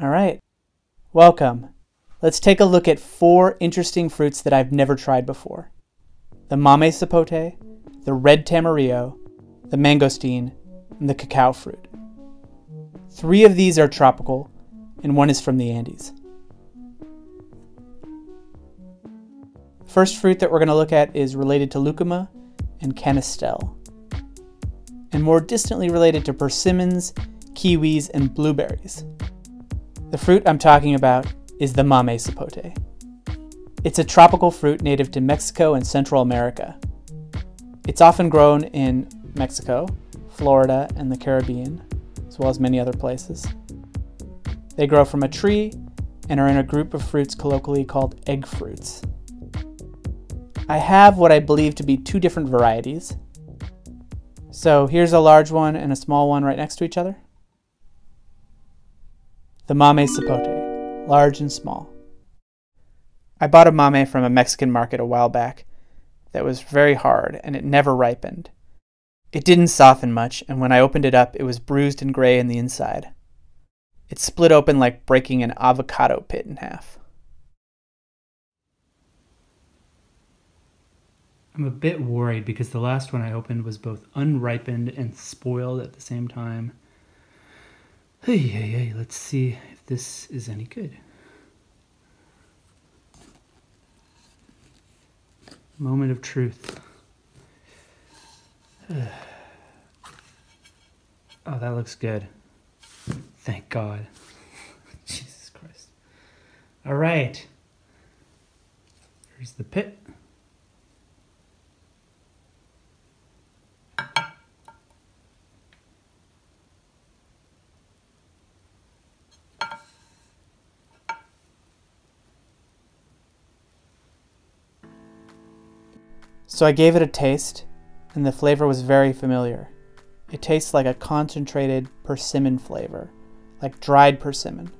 All right. Welcome. Let's take a look at four interesting fruits that I've never tried before the mamey sapote, the red tamarillo, the mangosteen, and the cacao fruit. Three of these are tropical, and one is from the Andes. First fruit that we're going to look at is related to lucuma and canistel, and more distantly related to persimmons, kiwis, and blueberries. The fruit I'm talking about is the mamey sapote. It's a tropical fruit native to Mexico and Central America. It's often grown in Mexico, Florida, and the Caribbean, as well as many other places. They grow from a tree and are in a group of fruits colloquially called egg fruits. I have what I believe to be two different varieties. So here's a large one and a small one right next to each other. The mamey sapote, large and small. I bought a mamey from a Mexican market a while back that was very hard and it never ripened. It didn't soften much, and when I opened it up, it was bruised and gray in the inside. It split open like breaking an avocado pit in half. I'm a bit worried because the last one I opened was both unripened and spoiled at the same time. Hey, hey, hey, let's see if this is any good. Moment of truth. oh, that looks good. Thank God. Jesus Christ. All right. Here's the pit. So I gave it a taste, and the flavor was very familiar. It tastes like a concentrated persimmon flavor, like dried persimmon.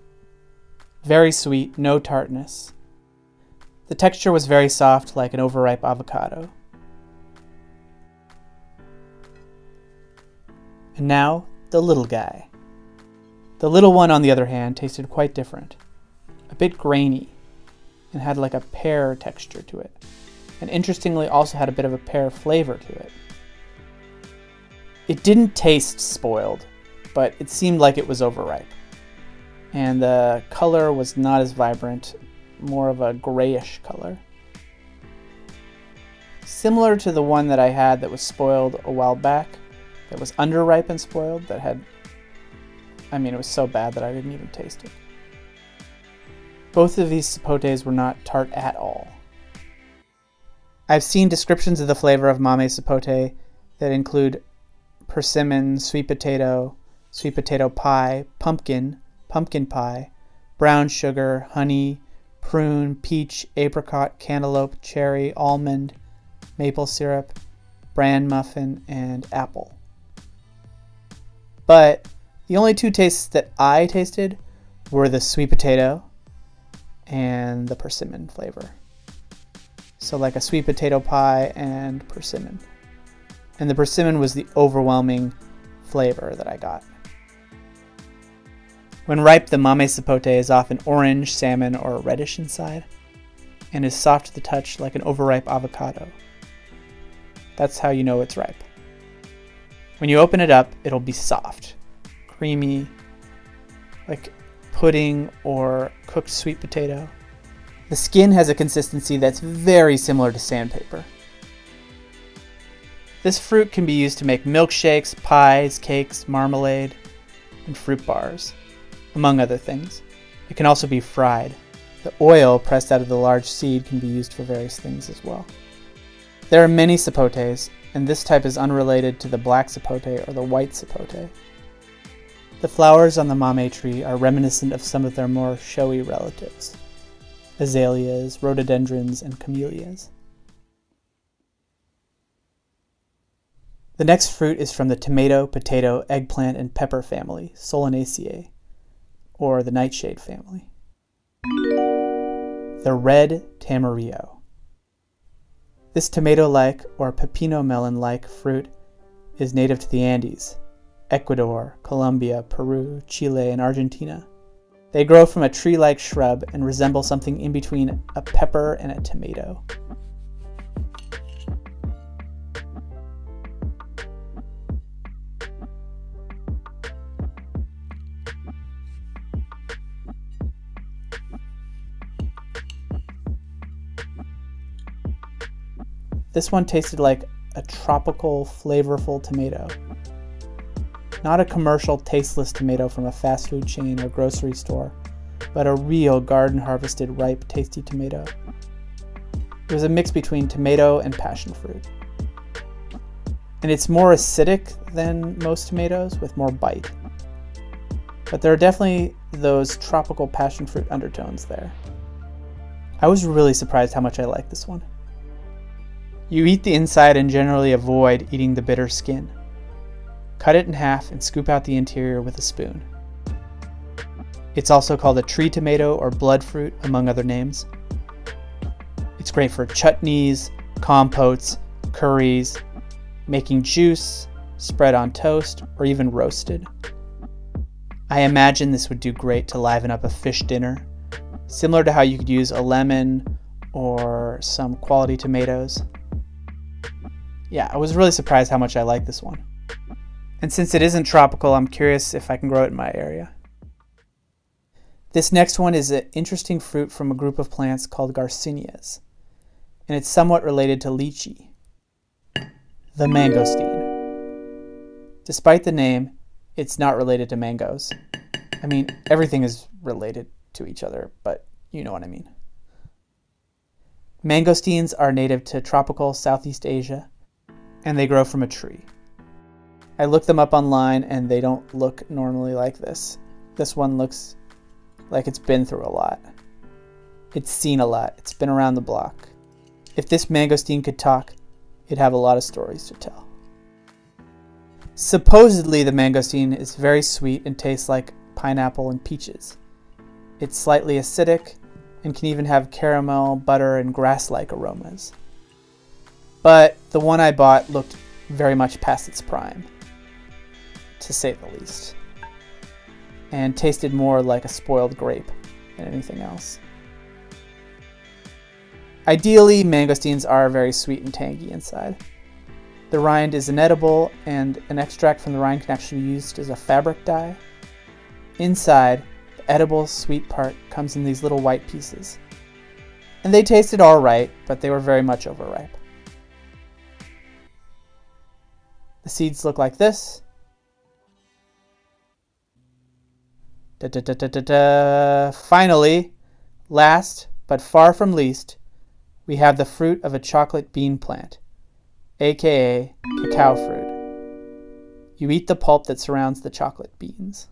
Very sweet, no tartness. The texture was very soft, like an overripe avocado. And now, the little guy. The little one, on the other hand, tasted quite different. A bit grainy, and had like a pear texture to it and interestingly also had a bit of a pear flavor to it. It didn't taste spoiled, but it seemed like it was overripe. And the color was not as vibrant, more of a grayish color. Similar to the one that I had that was spoiled a while back, that was underripe and spoiled, that had, I mean, it was so bad that I didn't even taste it. Both of these sapotes were not tart at all. I've seen descriptions of the flavor of mamey sapote that include persimmon, sweet potato, sweet potato pie, pumpkin, pumpkin pie, brown sugar, honey, prune, peach, apricot, cantaloupe, cherry, almond, maple syrup, bran muffin, and apple. But the only two tastes that I tasted were the sweet potato and the persimmon flavor. So like a sweet potato pie and persimmon. And the persimmon was the overwhelming flavor that I got. When ripe, the mamey sapote is often orange, salmon, or reddish inside, and is soft to the touch like an overripe avocado. That's how you know it's ripe. When you open it up, it'll be soft, creamy, like pudding or cooked sweet potato. The skin has a consistency that's very similar to sandpaper. This fruit can be used to make milkshakes, pies, cakes, marmalade, and fruit bars, among other things. It can also be fried. The oil pressed out of the large seed can be used for various things as well. There are many sapotes, and this type is unrelated to the black sapote or the white sapote. The flowers on the mamey tree are reminiscent of some of their more showy relatives azaleas, rhododendrons, and camellias. The next fruit is from the tomato, potato, eggplant, and pepper family, Solanaceae, or the nightshade family. The red tamarillo. This tomato-like or pepino melon-like fruit is native to the Andes, Ecuador, Colombia, Peru, Chile, and Argentina. They grow from a tree like shrub and resemble something in between a pepper and a tomato. This one tasted like a tropical, flavorful tomato. Not a commercial, tasteless tomato from a fast food chain or grocery store, but a real garden harvested, ripe, tasty tomato. It was a mix between tomato and passion fruit. And it's more acidic than most tomatoes with more bite. But there are definitely those tropical passion fruit undertones there. I was really surprised how much I like this one. You eat the inside and generally avoid eating the bitter skin. Cut it in half and scoop out the interior with a spoon. It's also called a tree tomato or blood fruit, among other names. It's great for chutneys, compotes, curries, making juice, spread on toast, or even roasted. I imagine this would do great to liven up a fish dinner, similar to how you could use a lemon or some quality tomatoes. Yeah, I was really surprised how much I like this one. And since it isn't tropical, I'm curious if I can grow it in my area. This next one is an interesting fruit from a group of plants called Garcinias, and it's somewhat related to lychee, the mangosteen. Despite the name, it's not related to mangoes. I mean, everything is related to each other, but you know what I mean. Mangosteens are native to tropical Southeast Asia, and they grow from a tree. I looked them up online and they don't look normally like this. This one looks like it's been through a lot. It's seen a lot. It's been around the block. If this mangosteen could talk, it'd have a lot of stories to tell. Supposedly, the mangosteen is very sweet and tastes like pineapple and peaches. It's slightly acidic and can even have caramel, butter, and grass like aromas. But the one I bought looked very much past its prime to say the least, and tasted more like a spoiled grape than anything else. Ideally, mangosteens are very sweet and tangy inside. The rind is inedible, and an extract from the rind can actually be used as a fabric dye. Inside, the edible sweet part comes in these little white pieces. And they tasted alright, but they were very much overripe. The seeds look like this, Da, da, da. Finally, last but far from least, we have the fruit of a chocolate bean plant, aka cacao fruit. You eat the pulp that surrounds the chocolate beans.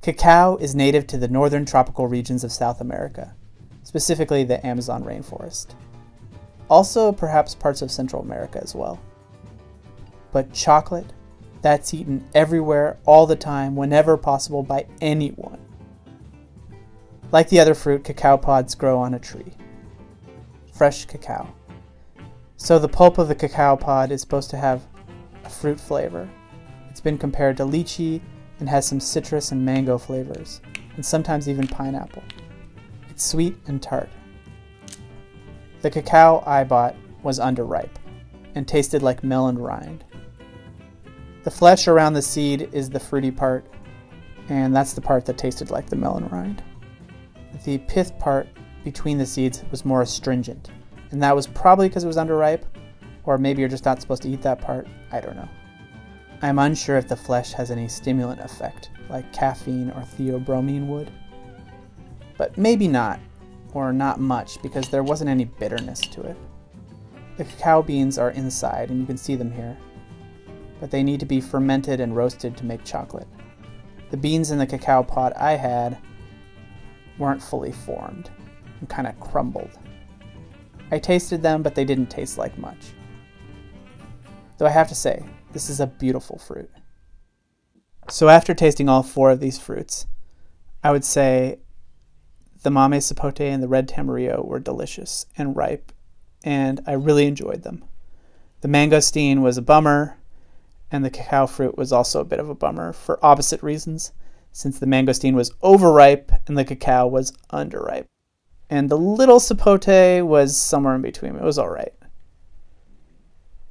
Cacao is native to the northern tropical regions of South America, specifically the Amazon rainforest. Also, perhaps parts of Central America as well. But chocolate that's eaten everywhere, all the time, whenever possible by anyone. Like the other fruit, cacao pods grow on a tree. Fresh cacao. So the pulp of the cacao pod is supposed to have a fruit flavor. It's been compared to lychee and has some citrus and mango flavors, and sometimes even pineapple. It's sweet and tart. The cacao I bought was underripe and tasted like melon rind. The flesh around the seed is the fruity part, and that's the part that tasted like the melon rind. The pith part between the seeds was more astringent, and that was probably because it was underripe, or maybe you're just not supposed to eat that part. I don't know. I'm unsure if the flesh has any stimulant effect, like caffeine or theobromine would. But maybe not, or not much, because there wasn't any bitterness to it. The cacao beans are inside, and you can see them here but they need to be fermented and roasted to make chocolate. The beans in the cacao pod I had weren't fully formed and kind of crumbled. I tasted them, but they didn't taste like much. Though I have to say, this is a beautiful fruit. So after tasting all four of these fruits, I would say the mamey sapote and the red tamarillo were delicious and ripe, and I really enjoyed them. The mangosteen was a bummer, and the cacao fruit was also a bit of a bummer for opposite reasons. since the mangosteen was overripe and the cacao was underripe. And the little sapote was somewhere in between. It was all right.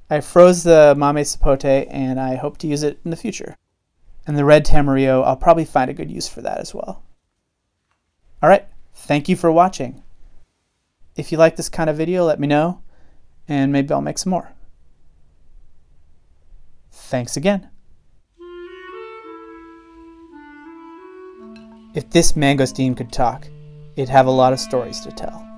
I froze the mamey sapote and I hope to use it in the future. And the red tamarillo, I'll probably find a good use for that as well. All right, thank you for watching. If you like this kind of video, let me know, and maybe I'll make some more. Thanks again. If this mangosteen could talk, it'd have a lot of stories to tell.